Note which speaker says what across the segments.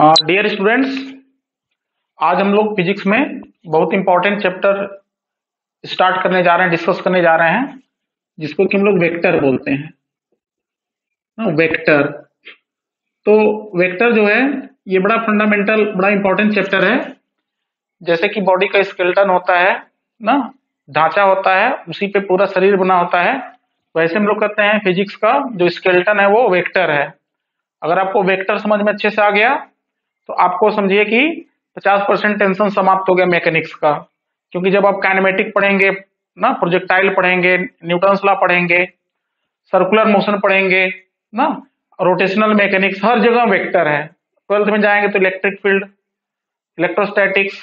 Speaker 1: Dear students आज हम लोग फिजिक्स में बहुत इंपॉर्टेंट चैप्टर स्टार्ट करने जा रहे हैं डिस्कस करने जा रहे हैं, जिसको कि हम लोग वेक्टर बोलते हैं। वेक्टर तो वेक्टर जो है, ये बड़ा फंडामेंटल बड़ा इंपॉर्टेंट चैप्टर है। जैसे कि बॉडी का स्केल्टन होता है, ना, ढांचा होता है, उसी पे पूरा शरीर बना होता है। वैसे हम लोग कहते हैं फिजिक्स का, जो स्केल्टन है वो वेक्टर है। अगर आपको वेक्टर समझ में अच्छे से आ गया तो आपको समझिए कि 50 परसेंट टेंशन समाप्त हो गया मैकेनिक्स का, क्योंकि जब आप काइनेमेटिक पढ़ेंगे, ना प्रोजेक्टाइल पढ़ेंगे न्यूटन लॉ पढ़ेंगे सर्कुलर मोशन पढ़ेंगे, ना रोटेशनल मैकेनिक्स हर जगह वेक्टर है। ट्वेल्थ में जाएँगे तो इलेक्ट्रिक फ़ील्ड इलेक्ट्रोस्टैटिक्स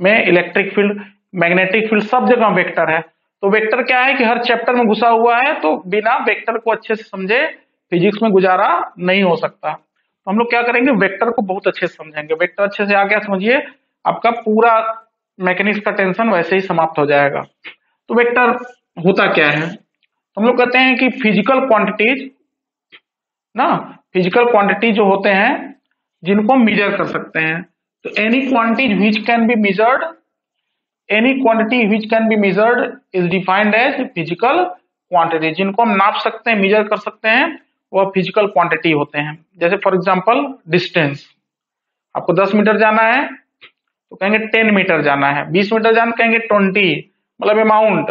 Speaker 1: में इलेक्ट्रिक फ़ील्ड मैग्नेटिक फ़ील्ड सब जगह वेक्टर है। तो वेक्टर क्या है कि हर चैप्टर में घुसा हुआ है तो बिना वेक्टर को अच्छे से समझे फिजिक्स में गुजारा नहीं हो सकता। तो हम लोग क्या करेंगे? वेक्टर को बहुत अच्छे से समझेंगे वेक्टर अच्छे से आ गया समझिए, आपका पूरा मैकेनिक्स का टेंशन वैसे ही समाप्त हो जाएगा। तो वेक्टर होता क्या है? तो हम लोग कहते हैं कि फ़िज़िकल क्वांटिटीज ना? फ़िज़िकल क्वांटिटी जो होते हैं, जिनको हम मीजर कर सकते हैं। तो any quantity which can be measured any quantity which can be measured is defined as physical quantity जिनको हम नाप सकते हैं मेजर कर सकते हैं वो फ़िज़िकल क्वांटिटी होते हैं। जैसे फॉर एग्जांपल डिस्टेंस आपको 10 मीटर जाना है तो कहेंगे 10 मीटर जाना है। 20 मीटर जाना कहेंगे 20 मतलब अमाउंट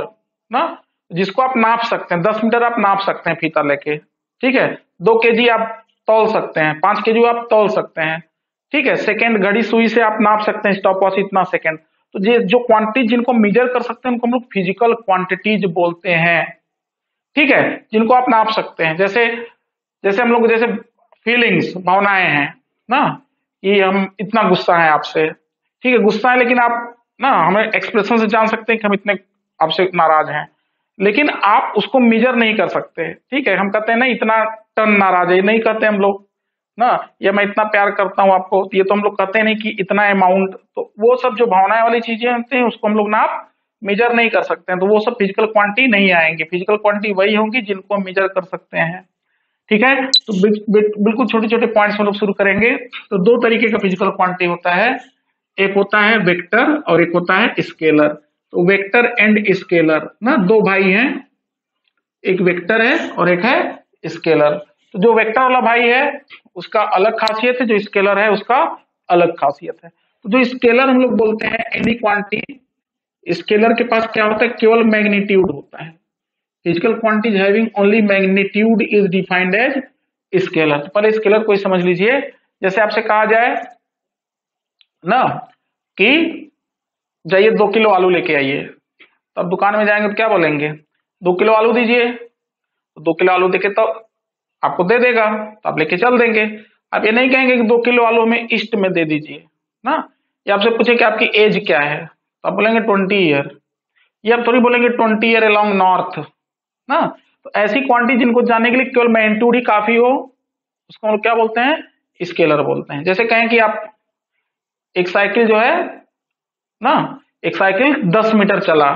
Speaker 1: ना? जिसको आप नाप सकते हैं 10 मीटर आप नाप सकते हैं फीता लेके। ठीक है? दो के आप तोल सकते हैं, पाँच के आप तोल सकते हैं। ठीक है? सेकेंड घड़ी सुई से आप नाप सकते हैं स्टॉप वॉच इतना सेकेंड तो ये जो क्वांटिटी जिनको मेजर कर सकते हैं, उनको हम लोग फ़िज़िकल क्वांटिटीज बोलते हैं। ठीक है? जिनको आप नाप सकते हैं। जैसे जैसे हम लोग, जैसे फीलिंग्स भावनाएँ हैं, ना, कि हम इतना गुस्सा है आपसे। ठीक है, गुस्सा है, लेकिन आप, ना, हमें एक्सप्रेशन से जान सकते हैं कि हम इतने आपसे नाराज़ हैं। लेकिन आप उसको मेजर नहीं कर सकते। ठीक है, हम कहते हैं ना, इतना टन नाराज़ है नहीं कहते हम लोग, ना, या मैं इतना प्यार करता हूँ आपको ये तो हम लोग कहते नहीं कि इतना अमाउंट तो वो सब जो भावनाएँ वाली चीज़ें होती हैं, उसको हम लोग नाप मेजर नहीं कर सकते हैं। तो वो सब फ़िज़िकल क्वांटिटी नहीं आएँगे। फ़िज़िकल क्वांटिटी वही होंगी जिनको हम मेजर कर सकते हैं। ठीक है? तो बिल्कुल छोटे छोटे पॉइंट्स हम लोग शुरू करेंगे। तो दो तरीके का फ़िज़िकल क्वांटिटी होता है। एक होता है वेक्टर और एक होता है स्केलर तो वेक्टर एंड स्केलर ना, दो भाई हैं। एक वेक्टर है और एक है स्केलर तो जो वेक्टर वाला भाई है, उसका अलग खासियत है, जो स्केलर है, उसका अलग खासियत है। तो जो स्केलर हम लोग बोलते हैं एनी क्वांटिटी स्केलर के पास क्या होता है? केवल मैग्नीट्यूड होता है। Physical quantity having only magnitude is defined as scalar पहले स्केलर को समझ लीजिए। जैसे आपसे कहा जाए ना कि जाइए दो किलो आलू लेके आइए। तो अब दुकान में जाएँगे तो क्या बोलेंगे? दो किलो आलू दीजिए। तो दो किलो आलू देखे तो आपको दे देगा। तो आप लेके चल देंगे। आप ये नहीं कहेंगे कि दो किलो आलू हमें ईस्ट में दे दीजिए, ना? ये आपसे पूछे कि आपकी एज क्या है? तो आप बोलेंगे ट्वेंटी ईयर। ये आप थोड़ी बोलेंगे ट्वेंटी ईयर अलोंग नॉर्थ। ना? तो ऐसी क्वांटिटी जिनको जानने के लिए केवल मैग्नीट्यूड ही काफ़ी हो, उसको हम क्या बोलते हैं? स्केलर बोलते हैं। जैसे कहें कि आप एक साइकिल जो है, ना? एक साइकिल दस मीटर चला,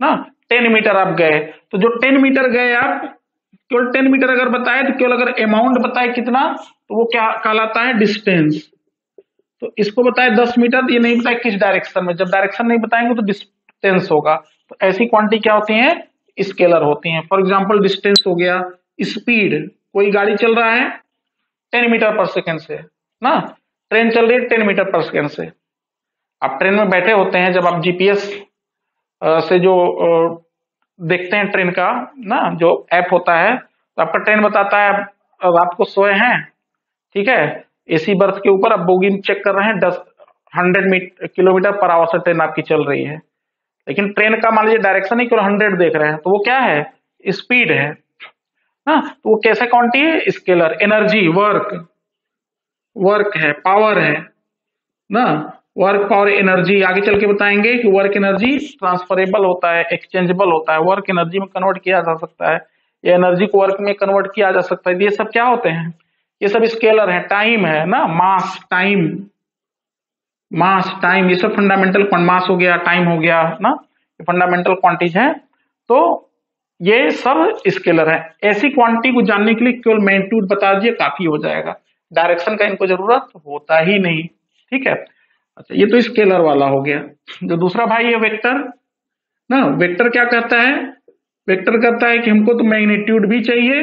Speaker 1: ना? टेन मीटर आप गए तो जो टेन मीटर गए आप, केवल टेन मीटर अगर बताए तो केवल अगर अमाउंट बताए कितना तो वो क्या कहलाता है? डिस्टेंस तो इसको बताए दस मीटर, ये नहीं बताए किस डायरेक्शन में। जब डायरेक्शन नहीं बताएँगे तो डिस्टेंस होगा। तो ऐसी क्वांटिटी क्या होती है? स्केलर होती हैं। फॉर एग्ज़ाम्पल डिस्टेंस हो गया स्पीड कोई गाड़ी चल रहा है टेन मीटर पर सेकेंड से, ना? ट्रेन चल रही है टेन मीटर पर सेकेंड से। आप ट्रेन में बैठे होते हैं, जब आप जीपीएस से जो देखते हैं ट्रेन का, ना? जो ऐप होता है तो आपका ट्रेन बताता है रात को सोए हैं। ठीक है? एसी बर्थ के ऊपर आप बोगी चेक कर रहे हैं, दस हंड्रेड किलोमीटर पर आवर से ट्रेन आपकी चल रही है। लेकिन ट्रेन का मान लीजिए डायरेक्शन ही केवल हंड्रेड देख रहे हैं तो वो क्या है? स्पीड है। ना? तो वो कैसे क्वांटिटी है? स्केलर एनर्जी वर्क वर्क है पावर है। ना? वर्क पावर एनर्जी आगे चल के बताएँगे कि वर्क एनर्जी ट्रांसफरेबल होता है एक्सचेंजेबल होता है। वर्क एनर्जी में कन्वर्ट किया जा सकता है, या एनर्जी को वर्क में कन्वर्ट किया जा सकता है। ये सब क्या होते हैं? ये सब स्केलर है टाइम है, ना? मास टाइम मास, टाइम, ये सब फंडामेंटल मास हो गया, टाइम हो गया, ना? ये फंडामेंटल क्वांटिटीज है। तो ये सब स्केलर है। ऐसी क्वांटिटी को जानने के लिए केवल मैग्नीट्यूड बता दीजिए, काफ़ी हो जाएगा। डायरेक्शन का इनको ज़रूरत होता ही नहीं, ठीक है? अच्छा ये तो स्केलर वाला हो गया। जो दूसरा भाई है वेक्टर ना? वेक्टर क्या कहता है? वेक्टर कहता है कि हमको तो मैग्नीट्यूड भी चाहिए,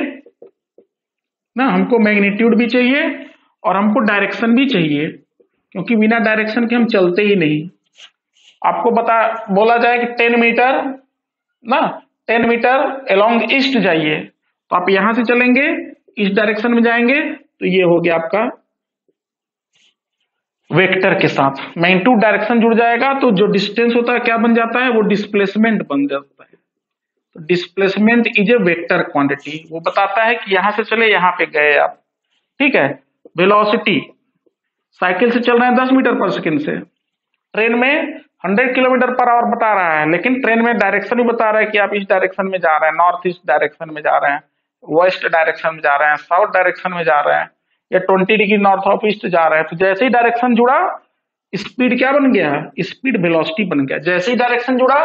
Speaker 1: ना? हमको मैग्नीट्यूड भी चाहिए और हमको डायरेक्शन भी चाहिए। क्योंकि बिना डायरेक्शन के हम चलते ही नहीं। आपको बता, बोला जाए कि टेन मीटर ना टेन मीटर अलोंग ईस्ट जाइए। तो आप यहाँ से चलेंगे, इस डायरेक्शन में जाएँगे तो ये हो गया आपका वेक्टर के साथ। मैग्नीट्यूड डायरेक्शन जुड़ जाएगा तो जो डिस्टेंस होता है, क्या बन जाता है? वो डिस्प्लेसमेंट बन जाता है। तो displacement is a vector quantity वो बताता है कि यहाँ से चले, यहाँ पे गए आप। ठीक है? वेलोसिटी साइकिल से चल रहे हैं दस मीटर पर सेकेंड से। ट्रेन में हंड्रेड किलोमीटर पर आवर बता रहा है, लेकिन ट्रेन में डायरेक्शन भी बता रहा है कि आप इस डायरेक्शन में जा रहे हैं नॉर्थ ईस्ट डायरेक्शन में जा रहे हैं वेस्ट डायरेक्शन में जा रहे हैं साउथ डायरेक्शन में जा रहे हैं, या twenty degree north of east जा रहे हैं। तो जैसे ही डायरेक्शन जुड़ा स्पीड क्या बन गया? स्पीड वेलोसिटी बन गया। जैसे ही डायरेक्शन जुड़ा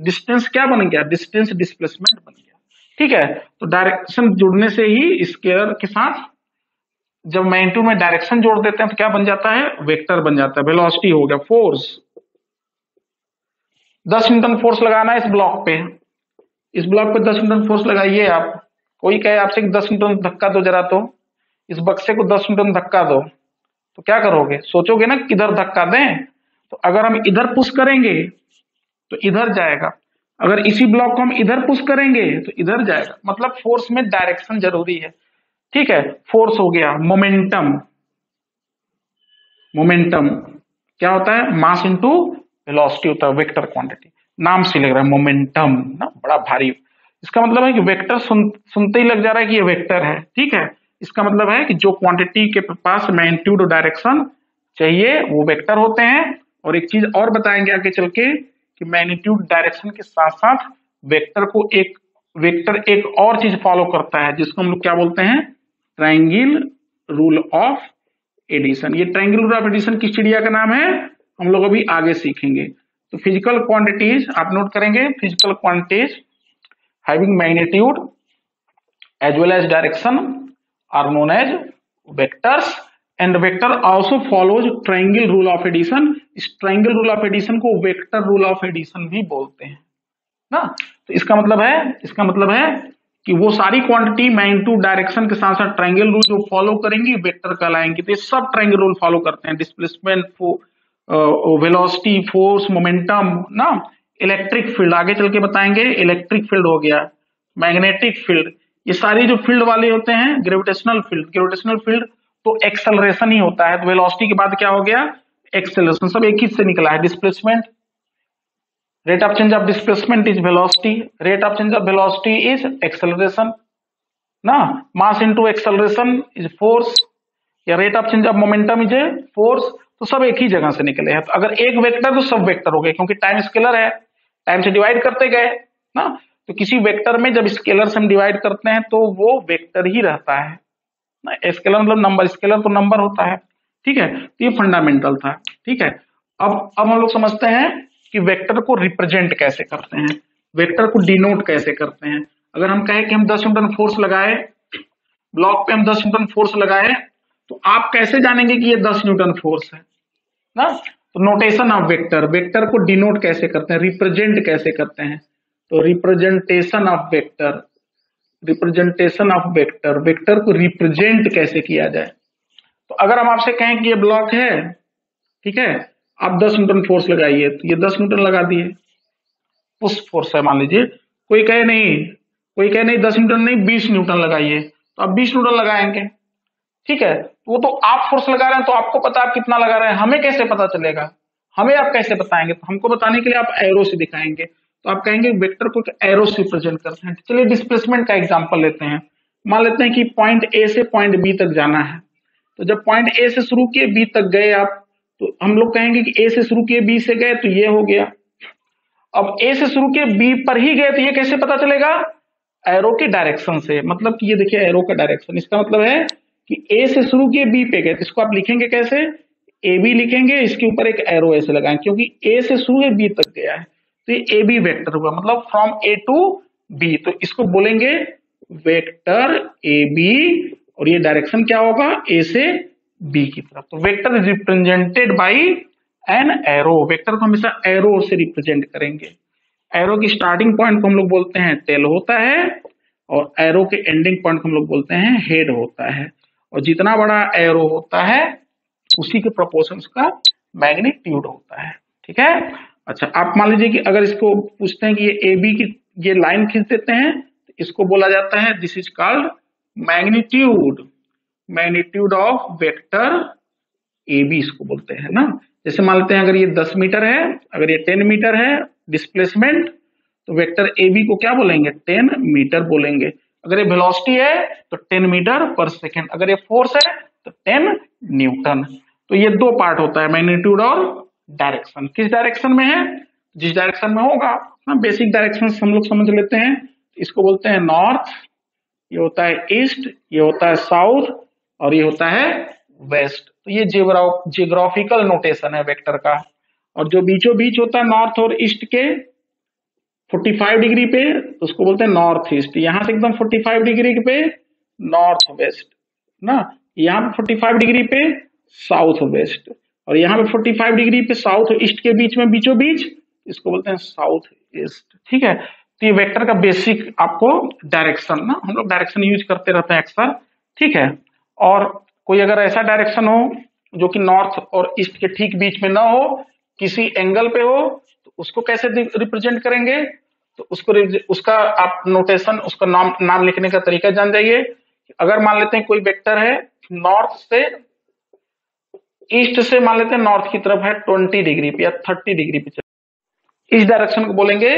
Speaker 1: डिस्टेंस क्या बन गया? डिस्टेंस डिस्प्लेसमेंट बन गया। ठीक है? तो डायरेक्शन जुड़ने से ही स्केयर के साथ जब मैग्नीट्यूड में डायरेक्शन जोड़ देते हैं तो क्या बन जाता है? वेक्टर बन जाता है। वेलोसिटी हो गया फोर्स दस न्यूटन फोर्स लगाना है इस ब्लॉक पे। इस ब्लॉक पे दस न्यूटन फोर्स लगाइए आप। कोई कहे आपसे दस न्यूटन धक्का दो जरा तो। इस बक्से को दस न्यूटन धक्का दो। तो क्या करोगे? सोचोगे ना किधर धक्का दें तो अगर हम इधर पुश करेंगे तो इधर जाएगा। अगर इसी ब्लॉक को हम इधर पुश करेंगे तो इधर जाएगा। मतलब फोर्स में डायरेक्शन ज़रूरी है। ठीक है फोर्स हो गया मोमेंटम मोमेंटम क्या होता है? मास इंटू वेलोसिटी होता है वेक्टर क्वांटिटी नाम से लग रहा है मोमेंटम ना बड़ा भारी। इसका मतलब है कि वेक्टर सुन, सुनते ही लग जा रहा है कि ये वेक्टर है। ठीक है? इसका मतलब है कि जो क्वांटिटी के पास मैग्नीट्यूड और डायरेक्शन चाहिए वो वेक्टर होते हैं। और एक चीज़ और बताएँगे आगे चल के कि मैग्नीट्यूड डायरेक्शन के साथ साथ वेक्टर को एक वेक्टर एक और चीज़ फॉलो करता है जिसको हम लोग क्या बोलते हैं? Triangle rule of addition. ये ट्राइंगल रूल ऑफ़ एडिशन किस चिड़िया का नाम है? हम लोग अभी आगे सीखेंगे। तो फ़िज़िकल क्वांटिटीज आप नोट करेंगे physical quantities having magnitude as well as direction are known as vectors and vector also follows triangle rule of addition. इस triangle रूल ऑफ़ एडिशन को वेक्टर रूल ऑफ़ एडिशन भी बोलते हैं। ना? तो इसका मतलब है, इसका मतलब है कि वो सारी क्वांटिटी मैग्नीट्यूड डायरेक्शन के साथ साथ ट्रायंगल रूल जो फॉलो करेंगी वेक्टर कहलाएँगे। तो सब ट्रायंगल रूल फॉलो करते हैं। डिस्प्लेसमेंट वेलोसिटी फोर्स मोमेंटम ना? इलेक्ट्रिक फ़ील्ड आगे चल के बताएँगे। इलेक्ट्रिक फ़ील्ड हो गया मैग्नेटिक फ़ील्ड ये सारे जो फ़ील्ड वाले होते हैं ग्रेविटेशनल फ़ील्ड ग्रेविटेशनल फ़ील्ड तो एक्सेलरेशन ही होता है। तो वेलोसिटी के बाद क्या हो गया? एक्सेलरेशन सब एक ही से निकला है। Displacement rate of change of displacement is velocity rate of change of velocity is acceleration ना mass into acceleration is force या rate of change of momentum is force तो सब एक ही जगह से निकले हैं। तो अगर एक वेक्टर तो सब वेक्टर हो गए, क्योंकि टाइम स्केलर है। टाइम से डिवाइड करते गए, ना? तो किसी वेक्टर में जब स्केलर से हम डिवाइड करते हैं तो वो वेक्टर ही रहता है। ना? स्केलर मतलब नंबर स्केलर तो नंबर होता है। ठीक है? तो ये फंडामेंटल था। ठीक है? अब अब हम लोग समझते हैं कि वेक्टर को रिप्रेजेंट कैसे करते हैं? वेक्टर को डिनोट कैसे करते हैं? अगर हम कहें कि हम 10 न्यूटन फोर्स लगाए, ब्लॉक पे हम 10 न्यूटन फोर्स लगाए तो आप कैसे जानेंगे कि ये 10 न्यूटन फोर्स है? ना? तो नोटेशन ऑफ़ वेक्टर। वेक्टर को डिनोट कैसे करते हैं? रिप्रेजेंट कैसे करते हैं? तो representation of vector. Representation of vector. Vector को रिप्रेजेंट कैसे किया जाए? तो अगर हम आपसे कहें कि ये ब्लॉक है, ठीक है? आप 10 न्यूटन फोर्स लगाइए तो ये 10 न्यूटन लगा दिए। पुश फोर्स है मान लीजिए, कोई कहे नहीं, कोई कहे नहीं 10 न्यूटन नहीं 20 न्यूटन लगाइए। तो आप 20 न्यूटन लगाएँगे। ठीक है? वो तो आप फोर्स लगा रहे हैं तो आपको पता आप कितना लगा रहे हैं। हमें कैसे पता चलेगा? हमें आप कैसे बताएँगे? तो हमको बताने के लिए आप एरो से दिखाएँगे। तो आप कहेंगे, वेक्टर को एरो से रिप्रेजेंट करते हैं। चलिए डिस्प्लेसमेंट का एग्ज़ाम्पल लेते हैं। मान लेते हैं कि पॉइंट ए से पॉइंट बी तक जाना है। तो जब पॉइंट ए से शुरू किए बी तक गए आप तो हम लोग कहेंगे कि ए से शुरू किए बी से गए तो ये हो गया। अब ए से शुरू किए बी पर ही गए तो ये कैसे पता चलेगा? एरो के डायरेक्शन से। मतलब कि ये देखिए एरो का डायरेक्शन इसका मतलब है कि ए से शुरू किए बी पे गए। तो इसको आप लिखेंगे कैसे? ए बी लिखेंगे, इसके ऊपर एक एरो ऐसे लगाएँ, क्योंकि ए से शुरू है बी तक गया है। तो ये ए बी वेक्टर हुआ मतलब फ्रॉम ए टू बी तो इसको बोलेंगे वेक्टर ए बी और ये डायरेक्शन क्या होगा? ए से बी की तरफ़। तो vector is represented by an arrow vector को हमेशा एरो से रिप्रेजेंट करेंगे। एरो की स्टार्टिंग पॉइंट को हम लोग बोलते हैं टेल होता है और एरो के एंडिंग पॉइंट को हम लोग बोलते हैं हेड होता है। और जितना बड़ा एरो होता है, उसी के प्रोपोर्शन का मैग्नीट्यूड होता है। ठीक है? अच्छा आप मान लीजिए कि अगर इसको पूछते हैं कि ये ए बी की ये लाइन खींच देते हैं तो इसको बोला जाता है this is called magnitude magnitude of vector A B इसको बोलते हैं, ना? जैसे मान लेते हैं, अगर ये 10 मीटर है, अगर ये 10 मीटर है डिस्प्लेसमेंट तो वेक्टर ए बी को क्या बोलेंगे? 10 मीटर बोलेंगे। अगर ये वेलोसिटी है तो 10 मीटर पर सेकेंड अगर ये फोर्स है तो 10 न्यूटन। तो ये दो पार्ट होता है, मैग्नीट्यूड और डायरेक्शन किस डायरेक्शन में है? जिस डायरेक्शन में होगा, ना? बेसिक डायरेक्शन हम लोग समझ लेते हैं। इसको बोलते हैं नॉर्थ ये होता है ईस्ट ये होता है साउथ और ये होता है वेस्ट। तो ये जियोग्राफिकल नोटेशन है वेक्टर का। और जो बीचों बीच होता है नॉर्थ और ईस्ट के 45 डिग्री पे, उसको बोलते हैं नॉर्थ ईस्ट यहाँ से एकदम 45 डिग्री पे नॉर्थ वेस्ट ना? यहाँ पे 45 डिग्री पे साउथ वेस्ट और यहाँ पे 45 डिग्री पे साउथ ईस्ट के बीच में बीचों बीच इसको बोलते हैं साउथ ईस्ट ठीक है? तो ये वेक्टर का बेसिक आपको डायरेक्शन ना? हम लोग डायरेक्शन यूज़ करते रहते हैं अक्सर। ठीक है? और कोई अगर ऐसा डायरेक्शन हो जो कि नॉर्थ और ईस्ट के ठीक बीच में ना हो, किसी एंगल पे हो तो उसको कैसे रिप्रेजेंट करेंगे? तो उसको उसका आप नोटेशन उसका नाम नाम लिखने का तरीका जान जाइए। अगर मान लेते हैं कोई वेक्टर है नॉर्थ से ईस्ट से मान लेते हैं नॉर्थ की तरफ़ है ट्वेंटी डिग्री पे या थर्टी डिग्री पे चल इस डायरेक्शन को बोलेंगे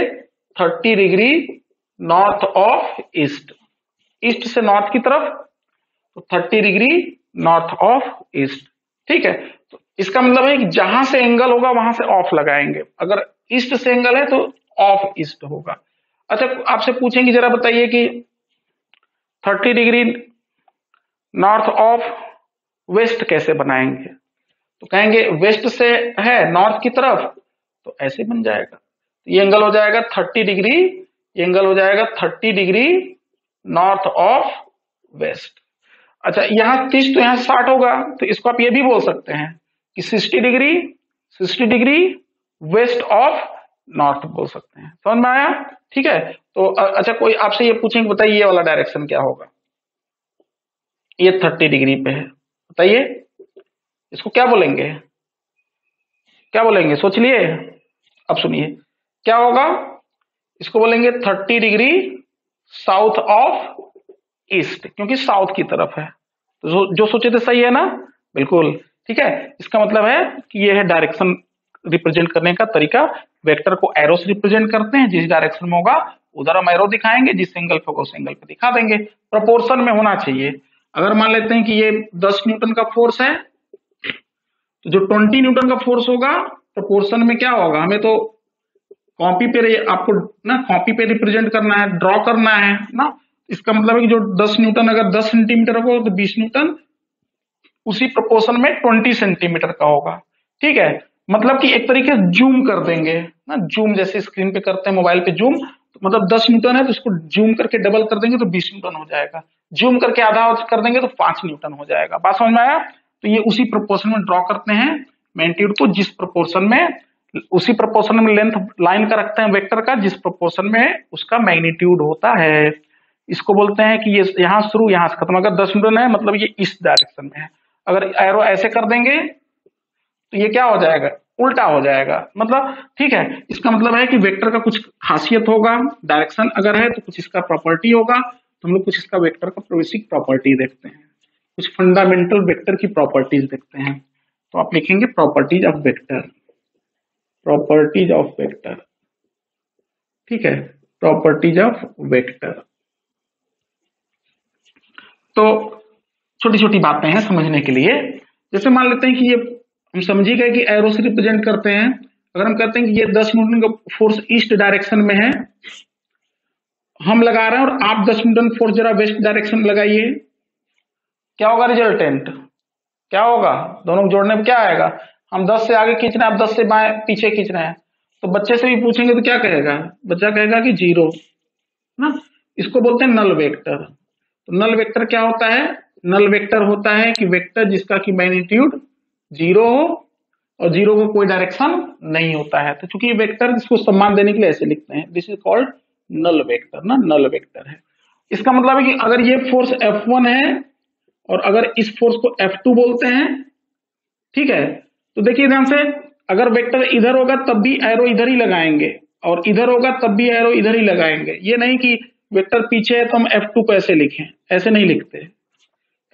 Speaker 1: thirty degree north of east east से नॉर्थ की तरफ़ तो thirty degree north of east ठीक है? तो इसका मतलब है कि जहाँ से एंगल होगा, वहाँ से ऑफ़ लगाएँगे। अगर ईस्ट से एंगल है तो ऑफ़ ईस्ट होगा। अच्छा आपसे पूछेंगे, जरा बताइए कि thirty degree north of west कैसे बनाएँगे? तो कहेंगे वेस्ट से है नॉर्थ की तरफ़ तो ऐसे बन जाएगा। ये एंगल हो जाएगा थर्टी डिग्री एंगल हो जाएगा thirty degree north of west अच्छा यहाँ तीस तो यहाँ साठ होगा तो इसको आप ये भी बोल सकते हैं कि sixty degree sixty degree west of north बोल सकते हैं। समझ में आया? ठीक है? तो अच्छा कोई आपसे ये पूछेंगे बताइए ये वाला डायरेक्शन क्या होगा? ये थर्टी डिग्री पे है। बताइए। इसको क्या बोलेंगे? क्या बोलेंगे? सोच लिए? अब सुनिए। क्या होगा? इसको बोलेंगे thirty degree south of east, क्योंकि साउथ की तरफ़ है। तो जो सोचे थे सही है ना? बिल्कुल। ठीक है? इसका मतलब है कि ये है डायरेक्शन रिप्रेजेंट करने का तरीका। वेक्टर को एरो से रिप्रेजेंट करते हैं, जिस डायरेक्शन में होगा, उधर हम एरो दिखाएँगे, जिस एंगल पे उस एंगल पे दिखा देंगे। प्रोपोर्शन में होना चाहिए। अगर मान लेते हैं कि ये 10 न्यूटन का फोर्स है तो जो 20 न्यूटन का फोर्स होगा प्रोपोर्शन में क्या होगा? हमें तो कॉपी पे आपको ना कॉपी पे रिप्रेजेंट करना है ड्रॉ करना है, ना? इसका मतलब है कि जो 10 न्यूटन, अगर 10 सेंटीमीटर होगा तो 20 न्यूटन, उसी प्रोपोर्शन में 20 सेंटीमीटर का होगा। ठीक है? मतलब कि एक तरीके से जूम कर देंगे, ना? जूम जैसे स्क्रीन पे करते हैं मोबाइल पे जूम तो मतलब 10 न्यूटन है तो उसको जूम करके डबल कर देंगे तो 20 न्यूटन हो जाएगा। जूम करके आधा कर देंगे तो 5 न्यूटन हो जाएगा। बात समझ में आया? तो ये उसी प्रोपोर्शन में ड्रॉ करते हैं मैग्नीट्यूड को, जिस प्रोपोर्शन में, उसी प्रोपोर्शन में लेंथ लाइन का रखते हैं वेक्टर का, जिस प्रोपोर्शन में उसका मैग्नीट्यूड होता है। इसको बोलते हैं कि ये यहाँ शुरू, यहाँ से खत्म। अगर दस न्यूटन है मतलब ये इस डायरेक्शन में है। अगर एरो ऐसे कर देंगे तो ये क्या हो जाएगा? उल्टा हो जाएगा। मतलब ठीक है? इसका मतलब है कि वेक्टर का कुछ खासियत होगा डायरेक्शन अगर है तो कुछ इसका प्रॉपर्टी होगा। तो हम लोग कुछ इसका वेक्टर का बेसिक प्रॉपर्टी देखते हैं। कुछ फंडामेंटल वेक्टर की प्रॉपर्टीज़ देखते हैं। तो आप लिखेंगे properties of vector properties of vector ठीक है? प्रॉपर्टीज़ ऑफ़ वेक्टर तो छोटी छोटी बातें हैं समझने के लिए। जैसे मान लेते हैं कि ये हम समझी गए कि एरो से रिप्रेजेंट करते हैं। अगर हम कहते हैं कि ये 10 न्यूटन का फोर्स ईस्ट डायरेक्शन में है, हम लगा रहे हैं और आप 10 न्यूटन फोर्स जरा वेस्ट डायरेक्शन लगाइए। क्या होगा रिजल्टेंट क्या होगा? दोनों को जोड़ने में क्या आएगा? हम दस से आगे खींच रहे हैं, आप दस से बाएँ, पीछे खींच रहे हैं। तो बच्चे से भी पूछेंगे तो क्या कहेगा? बच्चा कहेगा कि ज़ीरो ना? इसको बोलते हैं नल वेक्टर तो नल वेक्टर क्या होता है? नल वेक्टर होता है कि वेक्टर जिसका की मैग्नीट्यूड ज़ीरो हो और ज़ीरो को कोई डायरेक्शन नहीं होता है। तो चूँकि वेक्टर इसको सम्मान देने के लिए ऐसे लिखते हैं this is called null vector ना नल वेक्टर है। इसका मतलब है कि अगर ये फोर्स F1 है और अगर इस फोर्स को F2 बोलते हैं, ठीक है? तो देखिए ध्यान से, अगर वेक्टर इधर होगा तब भी एरो इधर ही लगाएँगे और इधर होगा तब भी एरो इधर ही लगाएँगे। ये नहीं कि वेक्टर पीछे है तो हम F2 को ऐसे लिखें, ऐसे नहीं लिखते।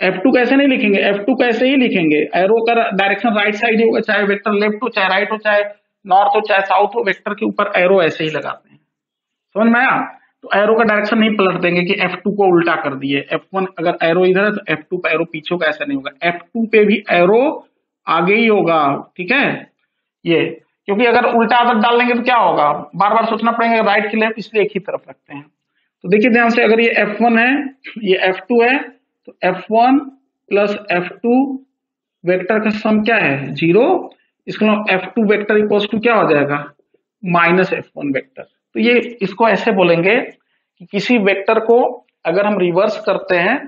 Speaker 1: F2 कैसे नहीं लिखेंगे F2 कैसे ही लिखेंगे। एरो का डायरेक्शन राइट साइड ही होगा, चाहे वेक्टर लेफ़्ट हो, चाहे राइट हो, चाहे नॉर्थ हो, चाहे साउथ हो वेक्टर के ऊपर एरो ऐसे ही लगाते हैं। समझ में आया? तो एरो का डायरेक्शन नहीं पलट देंगे कि F2 को उल्टा कर दिए। F1 अगर एरो इधर है तो F2 का एरो पीछे का ऐसा नहीं होगा। F2 पे भी एरो आगे ही होगा, ठीक है? ये, क्योंकि अगर उल्टा आदत डाल लेंगे तो क्या होगा? बार बार सोचना पड़ेगा राइट की लेफ़्ट इसलिए एक ही तरफ़ रखते हैं। तो देखिए ध्यान से अगर ये F1 है, ये F2 है तो F1 प्लस F2 वेक्टर का सम क्या है? ज़ीरो इसका F2 वेक्टर इक्वल्स टू क्या हो जाएगा? माइनस F1 वेक्टर तो ये इसको ऐसे बोलेंगे कि किसी वेक्टर को अगर हम रिवर्स करते हैं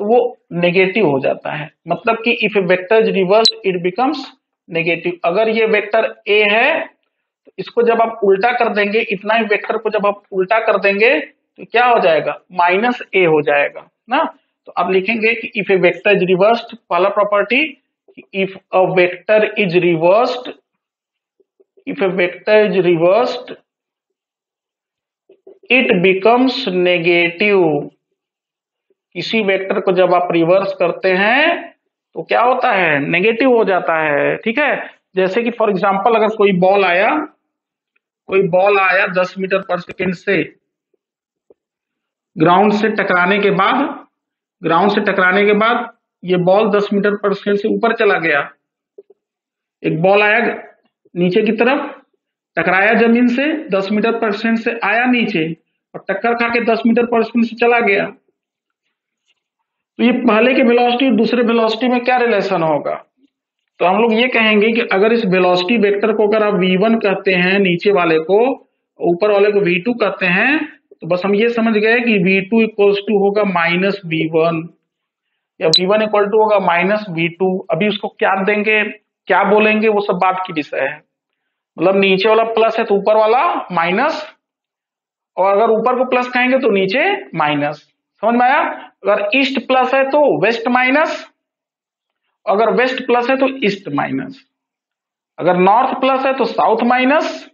Speaker 1: तो वो नेगेटिव हो जाता है। मतलब कि if a vector is reverse it becomes negative अगर ये वेक्टर ए है तो इसको जब आप उल्टा कर देंगे, इतना ही वेक्टर को जब आप उल्टा कर देंगे तो क्या हो जाएगा? माइनस ए हो जाएगा, ना? तो आप लिखेंगे कि if a vector is reversed पहला property if a vector is reversed if a vector is reversed it becomes negative किसी वेक्टर को जब आप रिवर्स करते हैं तो क्या होता है? नेगेटिव हो जाता है, ठीक है? जैसे कि फॉर एग्जांपल अगर कोई बॉल आया, कोई बॉल आया 10 मीटर पर सेकेंड से ग्राउंड से टकराने के बाद ग्राउंड से टकराने के बाद ये बॉल 10 मीटर पर सेकेंड से ऊपर चला गया। एक बॉल आया नीचे की तरफ़, टकराया ज़मीन से 10 मीटर पर सेकेंड से आया नीचे और टक्कर खा के 10 मीटर पर सेकेंड से चला गया। तो ये पहले के वेलोसिटी और दूसरे वेलोसिटी में क्या रिलेशन होगा? तो हम लोग ये कहेंगे कि अगर इस वेलोसिटी वेक्टर को अगर आप v1 कहते हैं, नीचे वाले को, ऊपर वाले को v2 कहते हैं तो बस हम ये समझ गए कि v2 इक्वल्स टू होगा माइनस वी या v1 इक्वल टू होगा माइनस वी अभी उसको क्या देंगे, क्या बोलेंगे, वो सब बात की विषय है। मतलब नीचे वाला प्लस है तो ऊपर वाला माइनस और अगर ऊपर को प्लस कहेंगे तो नीचे माइनस समझ में आया? अगर ईस्ट प्लस है तो वेस्ट माइनस अगर वेस्ट प्लस है तो ईस्ट माइनस अगर नॉर्थ प्लस है तो साउथ माइनस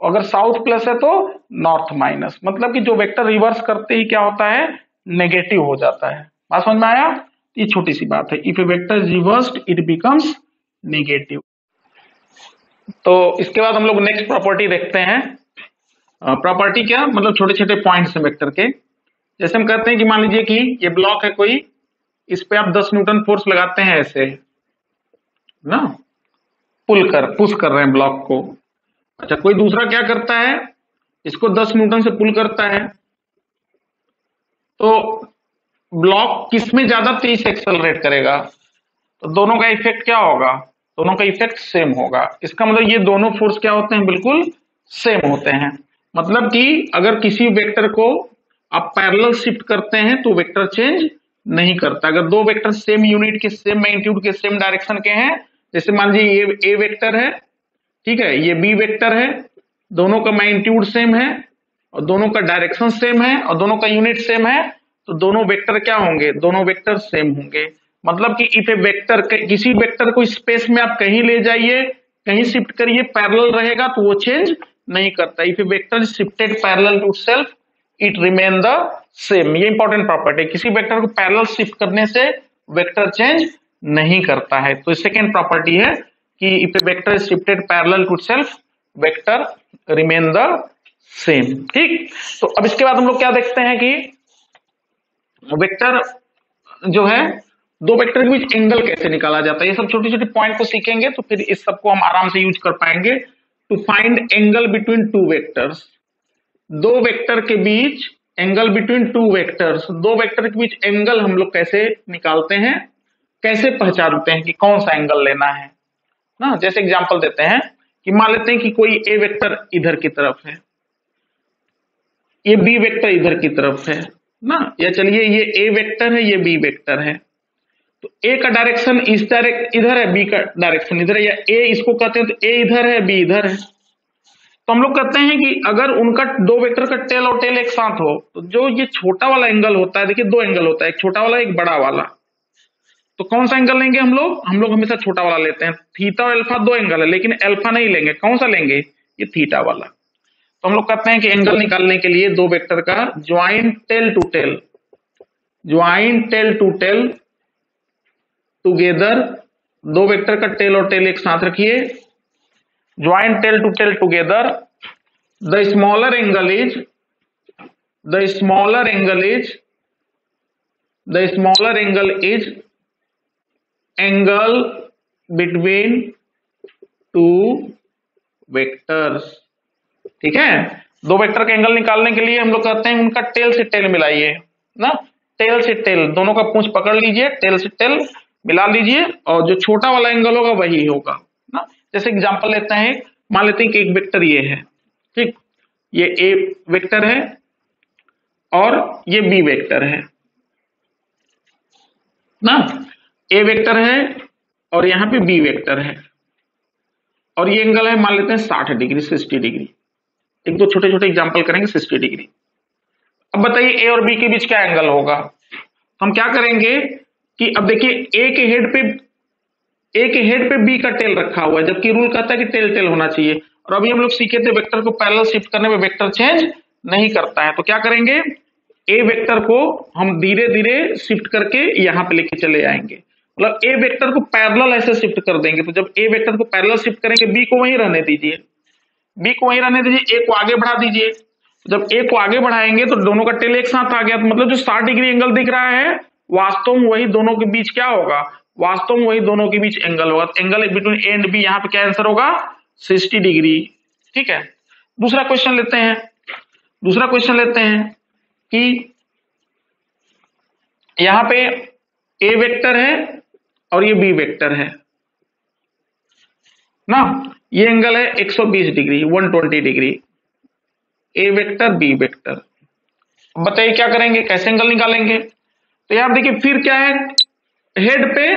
Speaker 1: अगर साउथ प्लस है तो नॉर्थ माइनस। मतलब कि जो वेक्टर रिवर्स करते ही क्या होता है? नेगेटिव हो जाता है। बात समझ में आया? ये छोटी सी बात है। If a vector reversed it becomes negative तो इसके बाद हम लोग नेक्स्ट प्रॉपर्टी देखते हैं। प्रॉपर्टी क्या? मतलब छोटे छोटे पॉइंट्स हैं वेक्टर के। जैसे हम कहते हैं कि मान लीजिए कि ये ब्लॉक है कोई, इस पे आप 10 न्यूटन फोर्स लगाते हैं ऐसे, ना? पुल कर पुश कर रहे हैं ब्लॉक को। अच्छा कोई दूसरा क्या करता है? इसको 10 न्यूटन से पुल करता है। तो ब्लॉक किसमें ज़्यादा तेज एक्सलरेट करेगा? तो दोनों का इफ़ेक्ट क्या होगा? दोनों का इफ़ेक्ट सेम होगा। इसका मतलब ये दोनों फोर्स क्या होते हैं? बिल्कुल सेम होते हैं। मतलब कि अगर किसी वेक्टर को आप पैरेलल शिफ्ट करते हैं तो वेक्टर चेंज नहीं करता। अगर दो वेक्टर सेम यूनिट के सेम मैग्नीट्यूड के सेम डायरेक्शन के हैं, जैसे मान लीजिए ये ए वेक्टर है ठीक है, ये बी वेक्टर है, दोनों का मैग्नीट्यूड सेम है, और दोनों का डायरेक्शन सेम है, और दोनों का यूनिट सेम है तो दोनों वेक्टर क्या होंगे? दोनों वेक्टर सेम होंगे। मतलब कि इफ़ ए वेक्टर किसी वेक्टर को स्पेस में आप कहीं ले जाइए, कहीं शिफ्ट करिए पैरेलल रहेगा तो वो चेंज नहीं करता। If a vector shifted parallel to self it remain the same ये इंपॉर्टेंट प्रॉपर्टी किसी वेक्टर को पैरेलल शिफ्ट करने से वेक्टर चेंज नहीं करता है। तो सेकेंड प्रॉपर्टी है कि if a vector is shifted parallel to self vector remain the same ठीक? तो अब इसके बाद हम लोग क्या देखते हैं कि वेक्टर जो है, दो वेक्टर के बीच एंगल कैसे निकाला जाता है? ये सब छोटी छोटी पॉइंट को सीखेंगे तो फिर इस सबको हम आराम से यूज़ कर पाएँगे। To find angle between two vectors दो वेक्टर के बीच एंगल बिटवीन टू वेक्टर्स दो वेक्टर के बीच एंगल हम लोग कैसे निकालते हैं? कैसे पहचानते हैं कि कौन सा एंगल लेना है? ना, जैसे एग्जांपल देते हैं कि मान लेते हैं कि कोई ए वेक्टर इधर की तरफ़ है, ये बी वेक्टर इधर की तरफ़ है, ना, या चलिए ये ए वेक्टर है, ये बी वेक्टर है तो ए का डायरेक्शन इस डायरेक्ट इधर है बी का डायरेक्शन इधर है, या ए इसको कहते हैं तो ए इधर है बी इधर है। तो हम लोग कहते हैं कि अगर उनका दो वेक्टर का टेल और टेल एक साथ हो तो जो ये छोटा वाला एंगल होता है, देखिए दो एंगल होता है, एक छोटा वाला, एक बड़ा वाला। तो कौन सा एंगल लेंगे हम लोग? हम लोग हमेशा छोटा वाला लेते हैं। थीटा और अल्फ़ा दो एंगल है, लेकिन अल्फ़ा नहीं लेंगे। कौन सा लेंगे? ये थीटा वाला। तो हम लोग कहते हैं कि एंगल निकालने के लिए दो वेक्टर का joint tail to tail joint tail to tail together दो वेक्टर का टेल और टेल एक साथ रखिए। Joint tail to tail together the smaller angle is the smaller angle is the smaller angle is angle between two vectors ठीक है? दो vector का एंगल निकालने के लिए हम लोग कहते हैं उनका टेल से टेल मिलाइए, ना? टेल से टेल दोनों का पूंछ पकड़ लीजिए टेल से टेल मिला लीजिए, और जो छोटा वाला एंगल होगा वही होगा, ना? जैसे एग्जांपल लेते हैं, मान लेते हैं कि एक वेक्टर ये है, ठीक? ये ए वेक्टर है, और ये बी वेक्टर है, ना? ए वेक्टर है और यहाँ पे बी वेक्टर है। और ये एंगल है, मान लेते हैं साठ डिग्री, सिक्सटी डिग्री। एक दो छोटे छोटे एग्ज़ाम्पल करेंगे, सिक्सटी डिग्री। अब बताइए ए और बी के बीच क्या एंगल होगा? हम क्या करेंगे कि अब देखिए ए के हेड पे ए के हेड पे बी का टेल रखा हुआ है, जबकि रूल कहता है कि टेल टेल होना चाहिए। और अभी हम लोग सीखे थे वेक्टर को पैरेलल शिफ्ट करने में वेक्टर चेंज नहीं करता है। तो क्या करेंगे? ए वेक्टर को हम धीरे धीरे शिफ्ट करके यहाँ पे लेके चले आएँगे। मतलब ए वेक्टर को पैरेलल ऐसे शिफ्ट कर देंगे। तो जब ए वेक्टर को पैरेलल शिफ्ट करेंगे बी को वहीं रहने दीजिए। बी को वहीं रहने दीजिए ए को आगे बढ़ा दीजिए। जब ए को आगे बढ़ाएँगे तो दोनों का टेल एक साथ आ गया। तो मतलब जो साठ डिग्री एंगल दिख रहा है, वास्तव में वही दोनों के बीच क्या होगा? वास्तव में वही दोनों के बीच एंगल होगा। Angle between A and B यहाँ पे क्या आंसर होगा? Sixty degree. ठीक है? दूसरा क्वेश्चन लेते हैं। दूसरा क्वेश्चन लेते हैं कि यहाँ पे ए वेक्टर है और ये बी वेक्टर है। ना, ये एंगल है 120 degree 120 degree. A vector B vector बताइए क्या करेंगे, कैसे एंगल निकालेंगे? तो यहाँ देखिए, फिर क्या है? हेड पे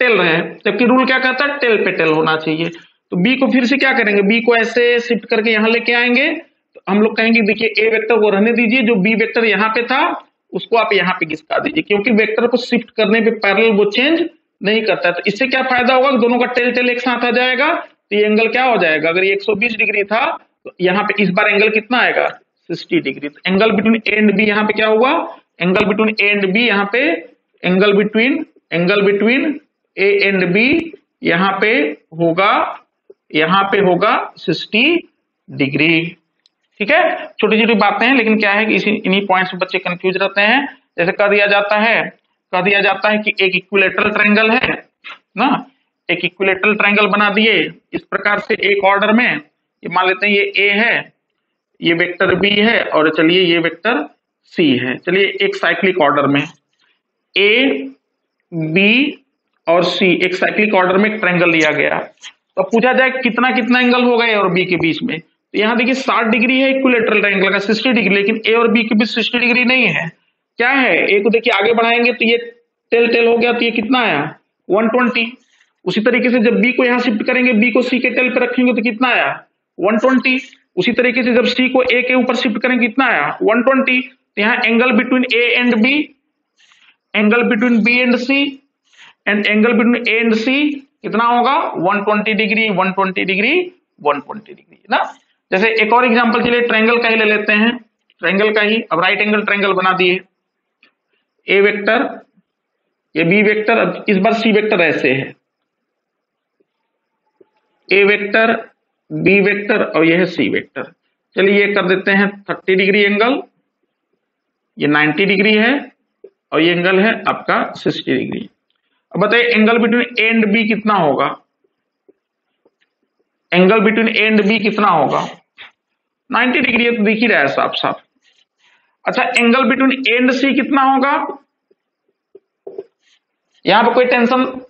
Speaker 1: टेल रहे जबकि रूल क्या कहता है? टेल पे टेल होना चाहिए। तो बी को फिर से क्या करेंगे? बी को ऐसे शिफ्ट करके यहाँ लेके आएँगे। तो हम लोग कहेंगे, देखिए ए वेक्टर को रहने दीजिए। जो बी वेक्टर यहाँ पे था, उसको आप यहाँ पे घिसका दीजिए। क्योंकि वेक्टर को शिफ्ट करने पे पैरेलल वो चेंज नहीं करता है। तो इससे क्या फ़ायदा होगा? दोनों का टेल टेल एक साथ आ जाएगा तो ये एंगल क्या हो जाएगा? अगर ये 120 डिग्री था तो यहाँ पे इस बार एंगल कितना आएगा? 60 degree. Angle between A and B यहाँ पे क्या हुआ? Angle between A and B यहाँ पे angle between angle between A and B यहाँ पे होगा, यहाँ पे होगा 60 डिग्री। ठीक है? छोटी छोटी बातें हैं, लेकिन क्या है कि इसी, इन्हीं पॉइंट्स बच्चे कंफ्यूज रहते हैं। जैसे कह दिया जाता है कह दिया जाता है कि एक इक्विलेटरल ट्रायंगल है, ना? एक इक्विलेटरल ट्रायंगल बना दिए। इस प्रकार से एक ऑर्डर में, ये मान लेते हैं ये ए है, ये वेक्टर बी है, और चलिए ये वेक्टर सी है। चलिए एक साइक्लिक ऑर्डर में। ए बी और सी एक साइक्लिक ऑर्डर में एक ट्रायंगल लिया गया। तो पूछा जाए कितना कितना एंगल होगा ए और बी के बीच में। तो यहाँ देखिए 60 डिग्री है इक्विलेटरल ट्रायंगल का 60 डिग्री, लेकिन ए और बी के बीच 60 डिग्री नहीं है। क्या है? ए को देखिए, आगे बढ़ाएँगे तो ये टेल टेल हो गया तो ये कितना आया? 120 उसी तरीके से जब बी को यहाँ शिफ्ट करेंगे बी को सी के टेल पे रखेंगे तो कितना आया? 120 उसी तरीके से जब सी को ए के ऊपर शिफ्ट करेंगे, कितना आया? 120 तो यहाँ angle between A and B angle between B and C and angle between A and C कितना होगा? 120 डिग्री 120 डिग्री 120 डिग्री ना? जैसे एक और एग्जांपल लिए ट्रायंगल का ही ले लेते हैं। ट्रायंगल का ही, अब राइट एंगल ट्रायंगल बना दिए। ए वेक्टर ये बी वेक्टर अब इस बार सी वेक्टर ऐसे है। ए वेक्टर बी वेक्टर और यह है सी वेक्टर चलिए ये कर देते हैं थर्टी डिग्री एंगल ये नाइन्टी डिग्री है और ये एंगल है आपका सिक्सटी डिग्री अब बताइए angle between A and B कितना होगा? Angle between A and B कितना होगा? 90 डिग्री है तो दिख ही रहा है साफ़ साफ़ अच्छा angle between A and C कितना होगा? यहाँ पर कोई टेंशन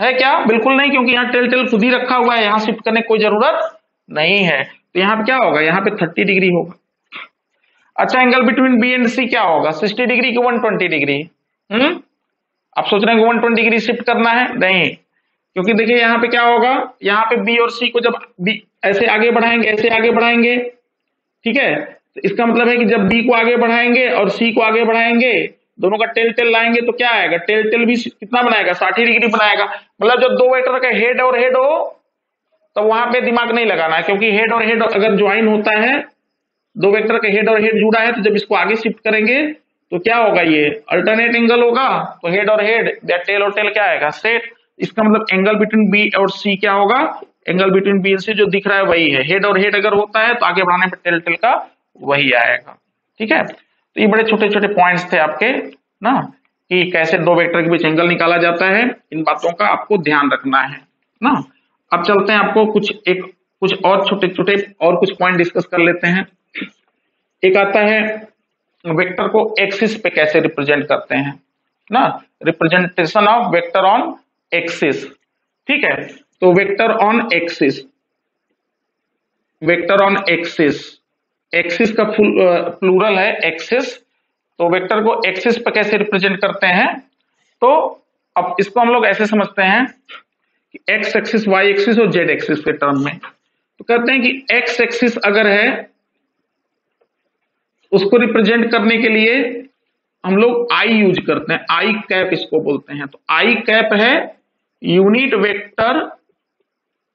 Speaker 1: है क्या? बिल्कुल नहीं, क्योंकि यहाँ टेल टेल खुद ही रखा हुआ है, यहाँ शिफ्ट करने की कोई ज़रूरत नहीं है। तो यहाँ पे क्या होगा? यहाँ पे थर्टी डिग्री होगा। अच्छा angle between B and C क्या होगा? 60 डिग्री की 120 डिग्री हम्म? आप सोच रहे हैं वन ट्वेंटी डिग्री शिफ्ट करना है? नहीं। क्योंकि देखिए, यहाँ पे क्या होगा? यहाँ पे बी और सी को जब बी ऐसे आगे बढ़ाएँगे, ऐसे आगे बढ़ाएँगे, ठीक है? तो इसका मतलब है कि जब बी को आगे बढ़ाएँगे और सी को आगे बढ़ाएँगे, दोनों का टेल टेल लाएँगे तो क्या आएगा? टेल टेल भी कितना बनाएगा? साठी डिग्री बनाएगा। मतलब जब दो वेक्टर का हेड और हेड हो तो वहाँ पे दिमाग नहीं लगाना है, क्योंकि हेड और हेड अगर ज्वाइन होता है, दो वेक्टर का हेड और हेड जुड़ा है तो जब इसको आगे शिफ्ट करेंगे तो क्या होगा ये? अल्टरनेट एंगल होगा तो हेड और हेड, या टेल और टेल क्या आएगा? सेट इसका मतलब एंगल बिटवीन बी और सी क्या होगा? Angle between B and C जो दिख रहा है वही है। हेड और हेड अगर होता है तो आगे बढ़ाने पर टेल टेल का वही आएगा। ठीक है? तो ये बड़े छोटे छोटे पॉइंट्स थे आपके, ना? कि कैसे दो वेक्टर के बीच एंगल निकाला जाता है, इन बातों का आपको ध्यान रखना है, ना? अब चलते हैं आपको कुछ एक, कुछ और छोटे छोटे और कुछ पॉइंट डिस्कस कर लेते हैं। एक आता है वेक्टर को एक्सिस पे कैसे रिप्रेजेंट करते हैं, ना? Representation of vector on axis ठीक है? तो vector on axis vector on axis axis का प्लूरल है, एक्सिस। तो वेक्टर को एक्सिस पे कैसे रिप्रेजेंट करते हैं? तो अब इसको हम लोग ऐसे समझते हैं कि एक्स एक्सिस, वाई एक्सिस और जेड एक्सिस के टर्म में। तो कहते हैं कि एक्स एक्सिस अगर है, उसको रिप्रेजेंट करने के लिए हम लोग आई यूज़ करते हैं। आई कैप इसको बोलते हैं। तो आई कैप है unit vector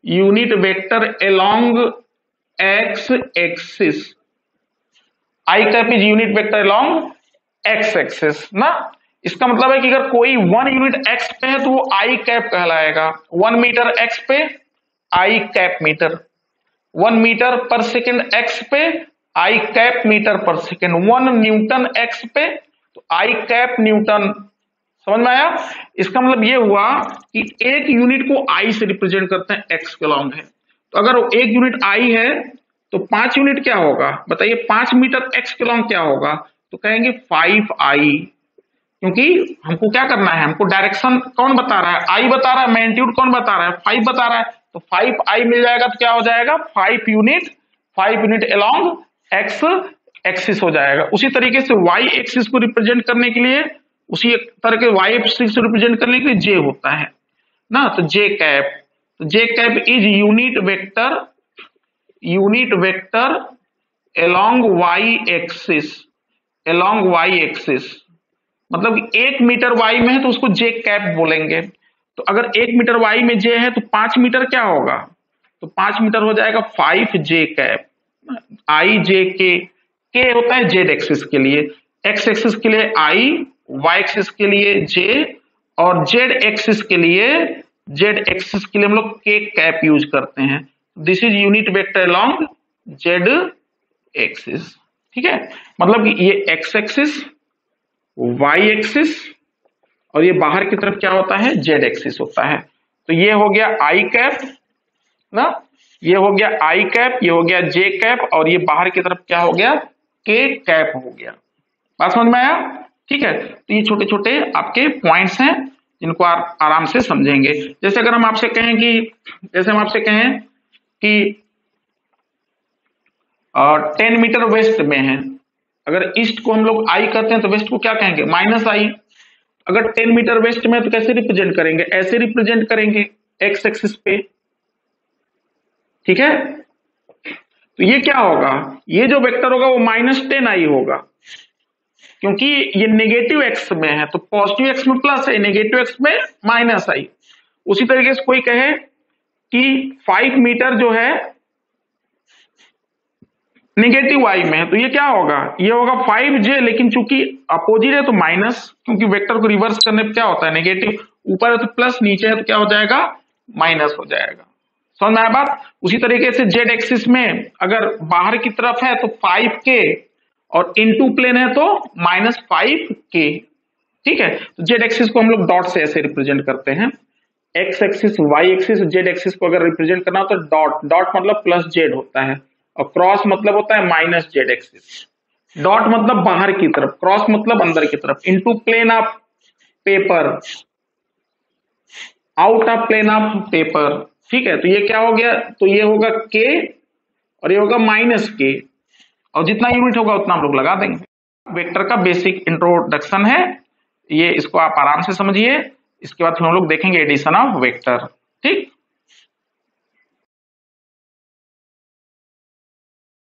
Speaker 1: unit vector along X axis. I cap is unit vector along X axis, ना? इसका मतलब है कि अगर कोई वन यूनिट एक्स पे है तो वो आई कैप कहलाएगा। वन मीटर एक्स पे, I cap metre. One metre per second X पे, I cap metre per second. One newton X पे तो आई कैप न्यूटन। समझ में आया? इसका मतलब ये हुआ कि एक यूनिट को आई से रिप्रेजेंट करते हैं, एक्स के लॉन्ग है। तो अगर एक यूनिट आई है तो पाँच यूनिट क्या होगा? बताइए, पाँच मीटर एक्स के लॉन्ग क्या होगा? तो कहेंगे फाइव आई क्योंकि हमको क्या करना है? हमको डायरेक्शन कौन बता रहा है? आई बता रहा है मैग्नीट्यूड कौन बता रहा है? फाइव बता रहा है तो फाइव आई मिल जाएगा तो क्या हो जाएगा? Five unit five unit along X axis हो जाएगा। उसी तरीके से वाई एक्सिस को रिप्रेजेंट करने के लिए, उसी तरह के वाई एक्सिस को रिप्रेजेंट करने के लिए जे होता है। ना? तो जे कैप तो J cap is unit vector unit vector along Y axis along Y axis मतलब एक मीटर वाई में है तो उसको जे कैप बोलेंगे। तो अगर एक मीटर वाई में जे है तो पाँच मीटर क्या होगा? तो पाँच मीटर हो जाएगा फाइव जे कैप आई जे के के होता है जेड एक्सिस के लिए। एक्स एक्सिस के लिए आई वाई एक्सिस के लिए जे और जेड एक्सिस के लिए जेड एक्सिस के लिए हम लोग के कैप यूज़ करते हैं। This is unit vector along Z axis ठीक है? मतलब ये एक्स एक्सिस वाई एक्सिस और ये बाहर की तरफ़ क्या होता है? जेड एक्सिस होता है। तो ये हो गया आई कैप ना? ये हो गया आई कैप ये हो गया जे कैप और ये बाहर की तरफ़ क्या हो गया? के कैप हो गया। बात समझ में आया? ठीक है? तो ये छोटे छोटे आपके पॉइंट्स हैं, जिनको आप आराम से समझेंगे। जैसे अगर हम आपसे कहें कि, जैसे हम आपसे कहें कि टेन मीटर वेस्ट में है। अगर ईस्ट को हम लोग आई कहते हैं तो वेस्ट को क्या कहेंगे? माइनस आई अगर टेन मीटर वेस्ट में तो कैसे रिप्रेजेंट करेंगे? ऐसे रिप्रेजेंट करेंगे एक्स एक्सिस पे। ठीक है? तो ये क्या होगा? ये जो वेक्टर होगा, वो माइनस टेन आई होगा। क्योंकि ये नेगेटिव एक्स में है तो पॉजिटिव एक्स में प्लस है नेगेटिव एक्स में माइनस आई उसी तरीके से कोई कहे कि फाइव मीटर जो है निगेटिव वाई में है तो ये क्या होगा? ये होगा फाइव जे लेकिन चूँकि अपोजिट है तो माइनस क्योंकि वेक्टर को रिवर्स करने पर क्या होता है? नेगेटिव ऊपर है तो प्लस नीचे है तो क्या हो जाएगा? माइनस हो जाएगा। समझ आया बात? उसी तरीके से जेड एक्सिस में अगर बाहर की तरफ़ है तो फाइव के और इनटू प्लेन है तो माइनस फाइव के ठीक है? तो जेड एक्सिस को हम लोग डॉट से ऐसे रिप्रेजेंट करते हैं। X axis Y axis Z axis को अगर रिप्रेजेंट करना हो तो डॉट डॉट मतलब प्लस जेड होता है और क्रॉस मतलब होता है माइनस जेड एक्सिस डॉट मतलब बाहर की तरफ़ क्रॉस मतलब अंदर की तरफ़। Into plane of paper out of plane of paper ठीक है तो ये क्या हो गया? तो ये होगा के और ये होगा माइनस के और जितना यूनिट होगा, उतना हम लोग लगा देंगे। वेक्टर का बेसिक इंट्रोडक्शन है। ये इसको आप आराम से समझिए। इसके बाद फिर हम लोग देखेंगे एडिशन ऑफ़ वेक्टर ठीक?